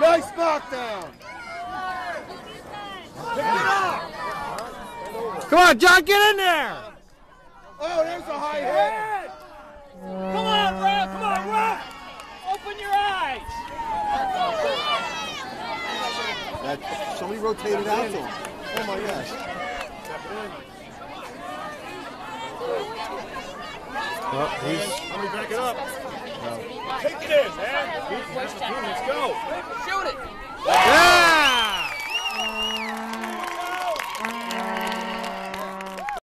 Nice knockdown. Pick up. Come on, John, get in there. Oh, there's a high hit. Come on, Ralph. Come on, Ralph. Open your eyes. That, somebody rotated out to him. Oh my gosh. Oh, he's Let me back it up. Take it in, man. Let's go. Shoot it.